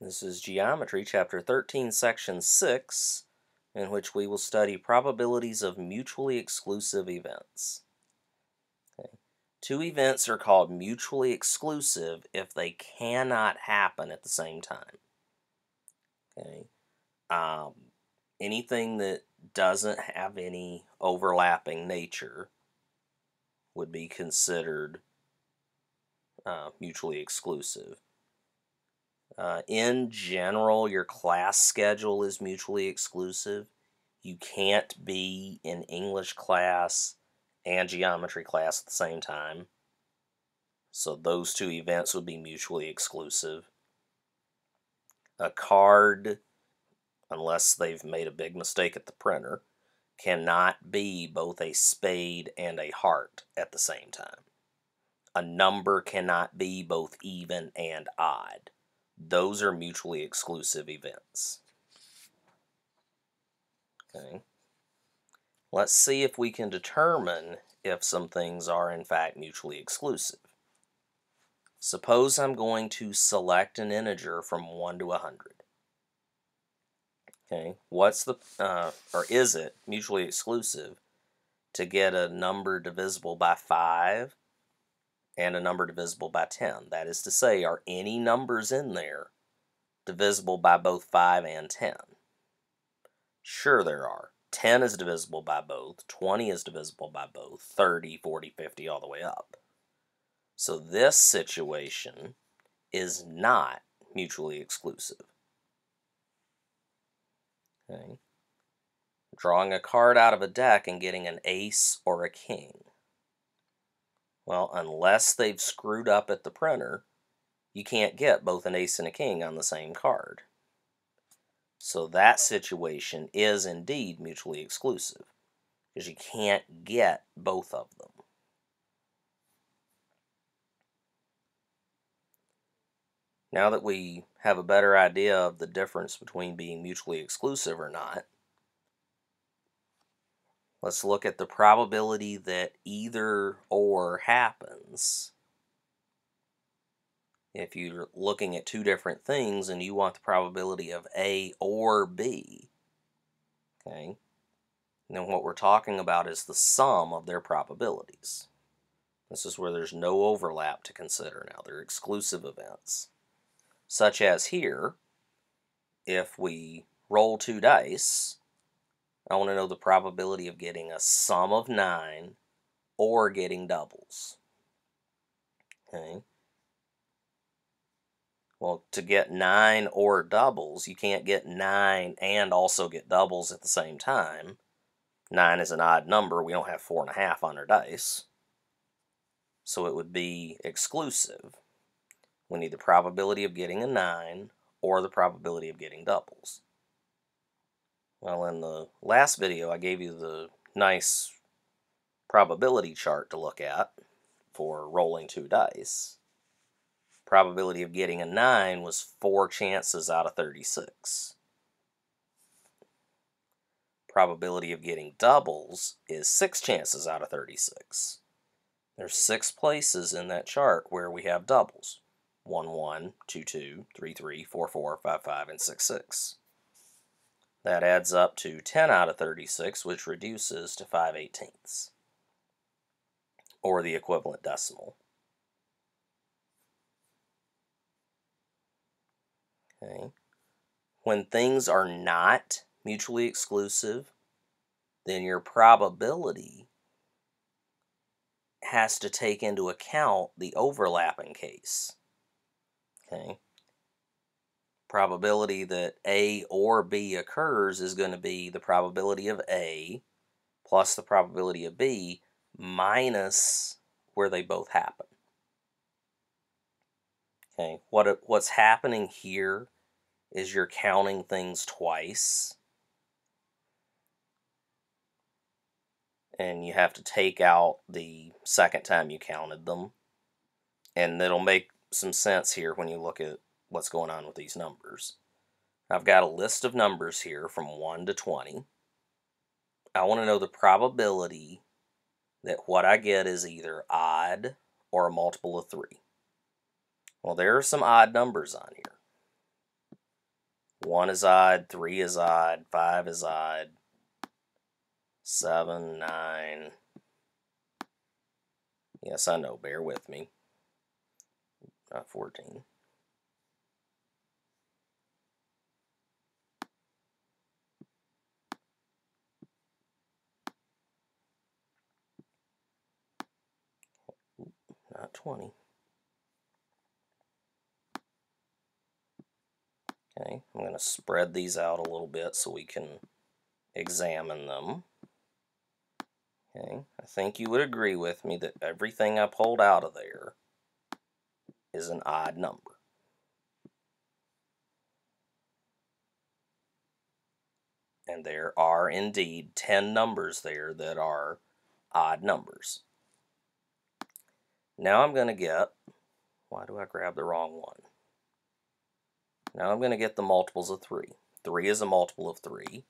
This is Geometry, Chapter 13, Section 6, in which we will study probabilities of mutually exclusive events. Okay. Two events are called mutually exclusive if they cannot happen at the same time. Okay. Um, anything that doesn't have any overlapping nature would be considered uh, mutually exclusive. Uh, in general, your class schedule is mutually exclusive. You can't be in English class and geometry class at the same time. So those two events would be mutually exclusive. A card, unless they've made a big mistake at the printer, cannot be both a spade and a heart at the same time. A number cannot be both even and odd. Those are mutually exclusive events. Okay. Let's see if we can determine if some things are in fact mutually exclusive. Suppose I'm going to select an integer from 1 to 100. Okay, what's the, uh, or is it mutually exclusive to get a number divisible by 5 and a number divisible by 10. That is to say, are any numbers in there divisible by both 5 and 10? Sure there are. 10 is divisible by both, 20 is divisible by both, 30, 40, 50, all the way up. So this situation is not mutually exclusive. Okay. Drawing a card out of a deck and getting an ace or a king. Well, unless they've screwed up at the printer, you can't get both an ace and a king on the same card. So that situation is indeed mutually exclusive because you can't get both of them. Now that we have a better idea of the difference between being mutually exclusive or not, Let's look at the probability that either or happens. If you're looking at two different things and you want the probability of A or B, okay, then what we're talking about is the sum of their probabilities. This is where there's no overlap to consider now. They're exclusive events. Such as here, if we roll two dice, I want to know the probability of getting a sum of 9 or getting doubles. Okay. Well, to get 9 or doubles, you can't get 9 and also get doubles at the same time. 9 is an odd number. We don't have 4.5 on our dice. So it would be exclusive. We need the probability of getting a 9 or the probability of getting doubles. Well, in the last video, I gave you the nice probability chart to look at for rolling two dice. Probability of getting a 9 was 4 chances out of 36. Probability of getting doubles is 6 chances out of 36. There's 6 places in that chart where we have doubles. 1, 1, 2, 2, 3, 3, 4, 4, 5, 5, and 6, 6. That adds up to 10 out of 36, which reduces to 5 eighteenths, or the equivalent decimal. Okay. When things are not mutually exclusive, then your probability has to take into account the overlapping case. Okay probability that A or B occurs is going to be the probability of A plus the probability of B minus where they both happen. Okay, what what's happening here is you're counting things twice. And you have to take out the second time you counted them. And it'll make some sense here when you look at what's going on with these numbers. I've got a list of numbers here from 1 to 20. I want to know the probability that what I get is either odd or a multiple of 3. Well, there are some odd numbers on here. 1 is odd, 3 is odd, 5 is odd, 7, 9. Yes, I know, bear with me. Not 14. Not 20. Okay, I'm going to spread these out a little bit so we can examine them. Okay, I think you would agree with me that everything I pulled out of there is an odd number. And there are indeed 10 numbers there that are odd numbers. Now I'm going to get, why do I grab the wrong one? Now I'm going to get the multiples of 3. 3 is a multiple of 3.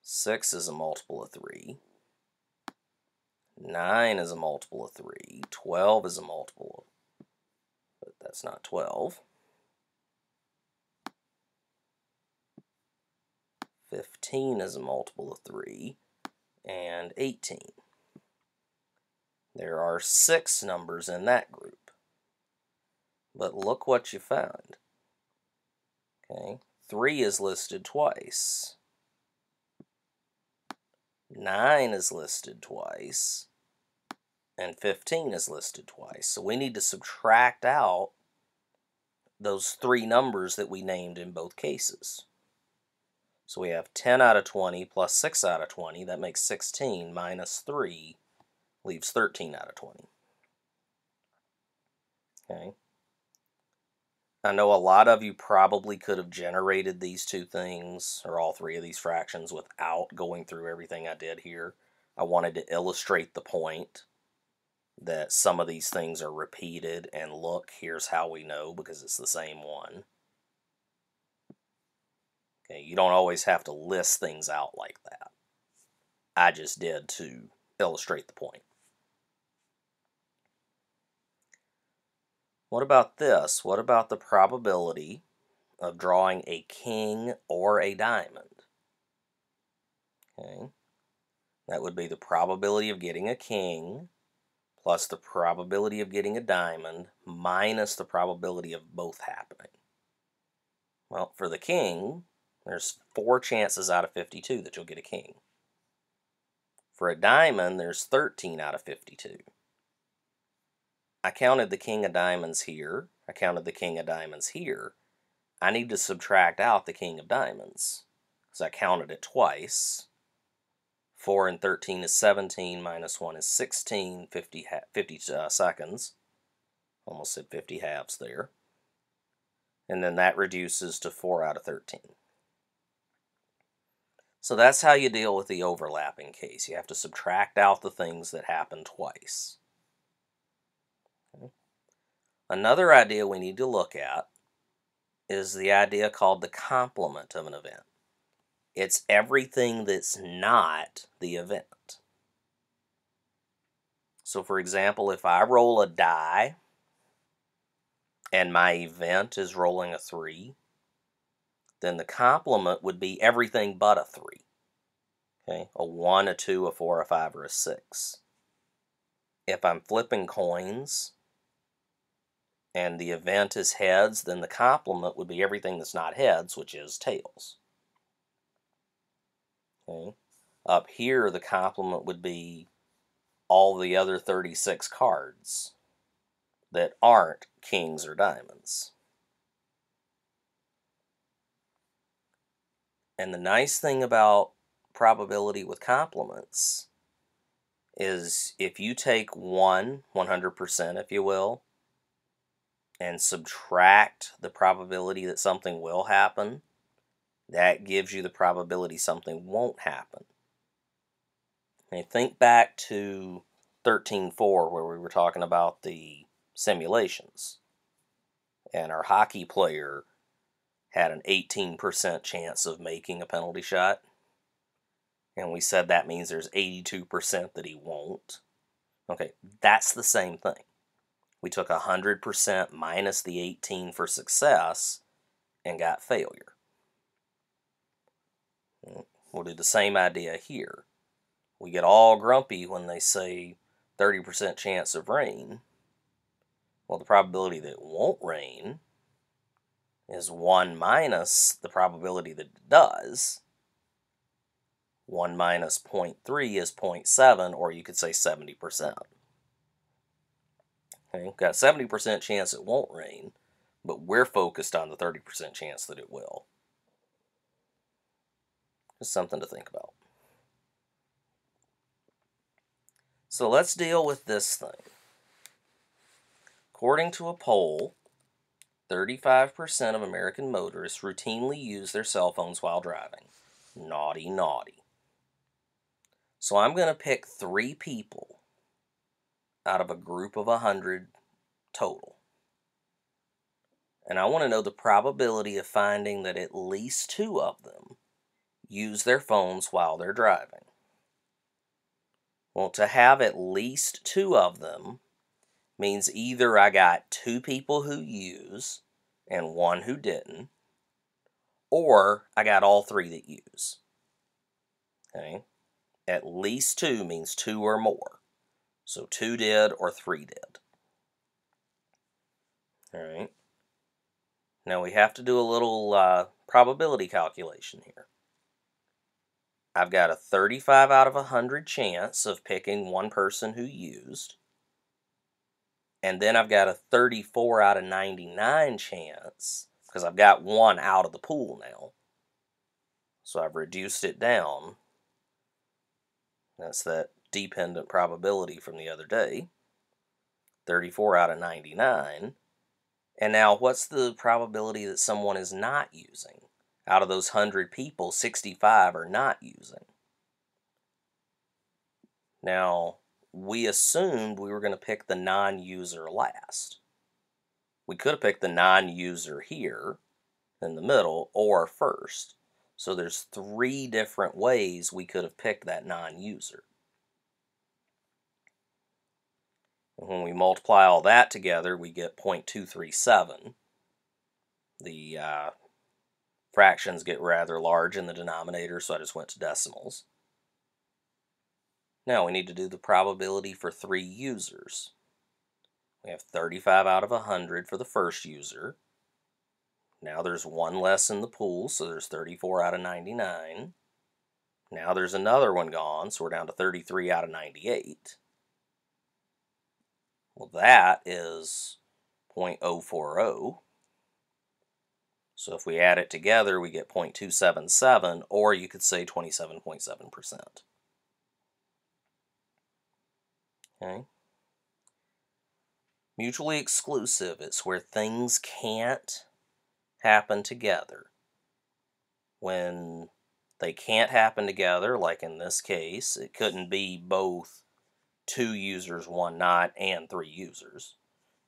6 is a multiple of 3. 9 is a multiple of 3. 12 is a multiple of, but that's not 12. 15 is a multiple of 3. And 18. There are six numbers in that group. But look what you found. Okay, 3 is listed twice. 9 is listed twice. And 15 is listed twice. So we need to subtract out those three numbers that we named in both cases. So we have 10 out of 20 plus 6 out of 20. That makes 16 minus 3 leaves 13 out of 20. Okay. I know a lot of you probably could have generated these two things, or all three of these fractions, without going through everything I did here. I wanted to illustrate the point that some of these things are repeated, and look, here's how we know, because it's the same one. Okay, you don't always have to list things out like that. I just did to illustrate the point. What about this? What about the probability of drawing a king or a diamond? Okay. That would be the probability of getting a king plus the probability of getting a diamond minus the probability of both happening. Well, for the king, there's four chances out of 52 that you'll get a king. For a diamond, there's 13 out of 52. I counted the king of diamonds here. I counted the king of diamonds here. I need to subtract out the king of diamonds because I counted it twice. 4 and 13 is 17, minus 1 is 16, 50, 50 uh, seconds. Almost said 50 halves there. And then that reduces to 4 out of 13. So that's how you deal with the overlapping case. You have to subtract out the things that happen twice. Another idea we need to look at is the idea called the complement of an event. It's everything that's not the event. So for example, if I roll a die and my event is rolling a 3, then the complement would be everything but a 3. Okay, a 1, a 2, a 4, a 5, or a 6. If I'm flipping coins, and the event is heads, then the complement would be everything that's not heads, which is tails. Okay. Up here, the complement would be all the other 36 cards that aren't kings or diamonds. And the nice thing about probability with complements is if you take one, 100%, if you will, and subtract the probability that something will happen, that gives you the probability something won't happen. And think back to 13.4 where we were talking about the simulations. And our hockey player had an 18% chance of making a penalty shot. And we said that means there's 82% that he won't. Okay, that's the same thing we took 100% minus the 18 for success and got failure. We'll do the same idea here. We get all grumpy when they say 30% chance of rain. Well, the probability that it won't rain is 1 minus the probability that it does. 1 minus 0.3 is 0.7, or you could say 70%. Okay, got 70% chance it won't rain, but we're focused on the 30% chance that it will. Just something to think about. So let's deal with this thing. According to a poll, 35% of American motorists routinely use their cell phones while driving. Naughty, naughty. So I'm going to pick three people out of a group of 100 total. And I want to know the probability of finding that at least two of them use their phones while they're driving. Well, to have at least two of them means either I got two people who use and one who didn't, or I got all three that use. Okay? At least two means two or more. So two did or three did. All right. Now we have to do a little uh, probability calculation here. I've got a 35 out of 100 chance of picking one person who used. And then I've got a 34 out of 99 chance because I've got one out of the pool now. So I've reduced it down. That's that dependent probability from the other day. 34 out of 99. And now, what's the probability that someone is not using? Out of those 100 people, 65 are not using. Now, we assumed we were going to pick the non user last. We could have picked the non user here in the middle or first. So there's three different ways we could have picked that non user. And when we multiply all that together, we get 0.237. The uh, fractions get rather large in the denominator, so I just went to decimals. Now we need to do the probability for three users. We have 35 out of 100 for the first user. Now there's one less in the pool, so there's 34 out of 99. Now there's another one gone, so we're down to 33 out of 98. Well, that is 0.040. So if we add it together, we get 0.277, or you could say 27.7%. Okay. Mutually exclusive, it's where things can't happen together. When they can't happen together, like in this case, it couldn't be both two users, one not, and three users.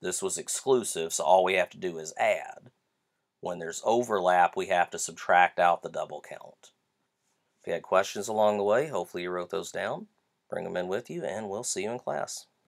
This was exclusive, so all we have to do is add. When there's overlap, we have to subtract out the double count. If you had questions along the way, hopefully you wrote those down. Bring them in with you, and we'll see you in class.